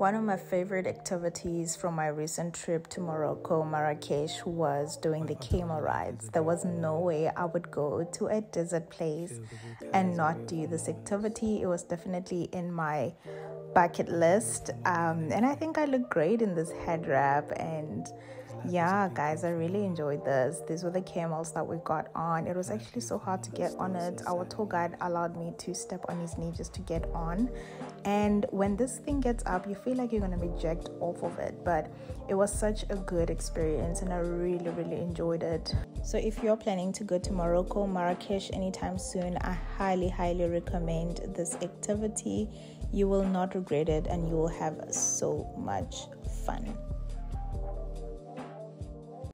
One of my favorite activities from my recent trip to Morocco, Marrakesh, was doing the camel rides. There was no way I would go to a desert place and not do this activity. It was definitely in my bucket list. Um, and I think I look great in this head wrap and yeah, guys, I really enjoyed this. These were the camels that we got on. It was actually so hard to get on it. Our tour guide allowed me to step on his knee just to get on. And when this thing gets up, you feel like you're going to be jacked off of it. But it was such a good experience and I really, really enjoyed it. So if you're planning to go to Morocco, Marrakesh anytime soon, I highly, highly recommend this activity. You will not regret it and you will have so much fun.